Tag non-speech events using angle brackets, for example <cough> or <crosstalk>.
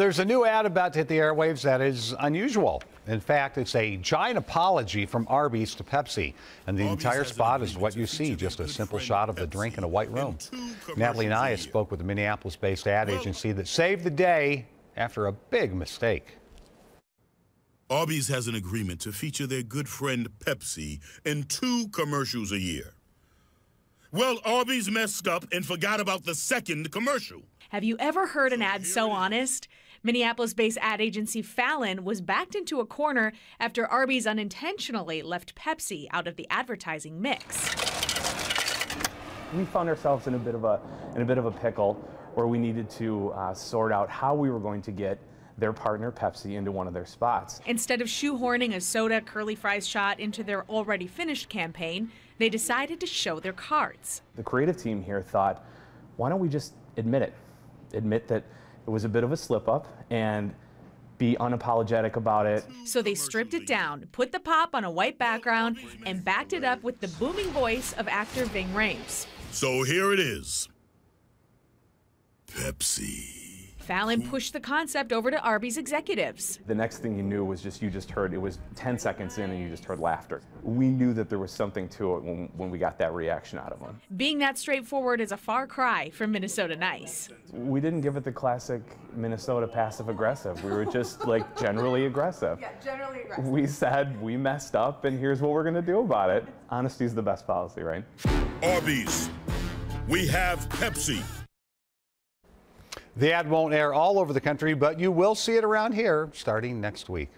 There's a new ad about to hit the airwaves that is unusual. In fact, it's a giant apology from Arby's to Pepsi. And the Arby's entire spot is what you see, just a simple shot of the drink in a white room. two Natalie commercials a Nye spoke with the Minneapolis based ad Well- agency that saved the day after a big mistake. Arby's has an agreement to feature their good friend Pepsi in two commercials a year. Well, Arby's messed up and forgot about the second commercial. Have you ever heard an ad so honest? Minneapolis based ad agency Fallon was backed into a corner after Arby's unintentionally left Pepsi out of the advertising mix. we found ourselves in a bit of a in a bit of a pickle where we needed to uh, sort out how we were going to get their partner Pepsi into one of their spots. Instead of shoehorning a soda curly fries shot into their already finished campaign, they decided to show their cards. The creative team here thought, why don't we just admit it? Admit that it was a bit of a slip up and be unapologetic about it. So they stripped it down, put the pop on a white background, and backed it up with the booming voice of actor Ving Rhames. So here it is Pepsi. Fallon pushed the concept over to Arby's executives. The next thing you knew was just you just heard it was 10 seconds in and you just heard laughter. We knew that there was something to it when, when we got that reaction out of them. Being that straightforward is a far cry from Minnesota Nice. We didn't give it the classic Minnesota passive aggressive. We were just like <laughs> generally aggressive. Yeah, generally aggressive. We said we messed up and here's what we're going to do about it. Honesty is the best policy, right? Arby's. We have Pepsi. The ad won't air all over the country, but you will see it around here starting next week.